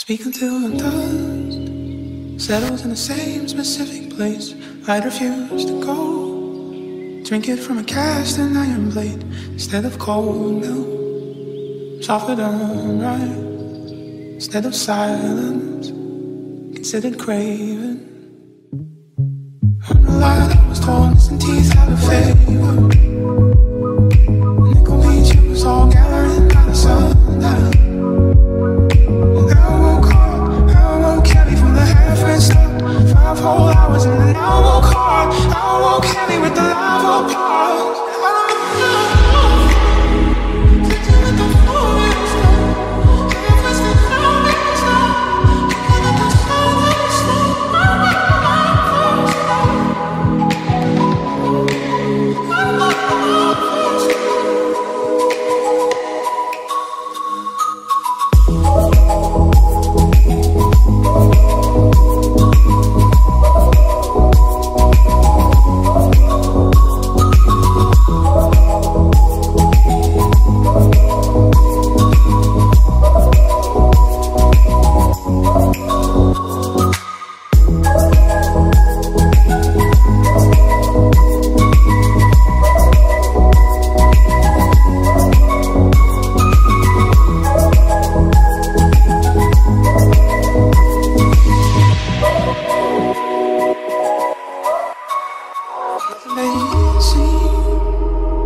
Speak until the dust settles in the same specific place. I'd refuse to go. Drink it from a cast and iron blade instead of cold milk. Softer than right instead of silence. Considered craving. On the lie that was torn, missing teeth had a favor.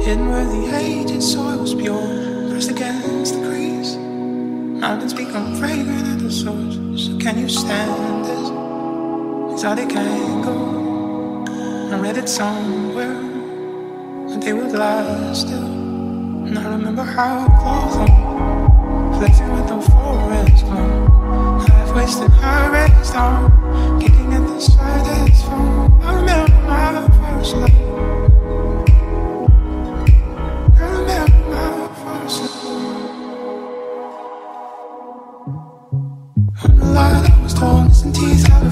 Hidden where the aged soil's pure, pressed against the crease. Mountains become fragrant at the source. So can you stand this exotic angle? I read it somewhere, and they would last still. And I remember how close I'm flexing with the forest glow. Half wasted, high That was torn, missing teeth.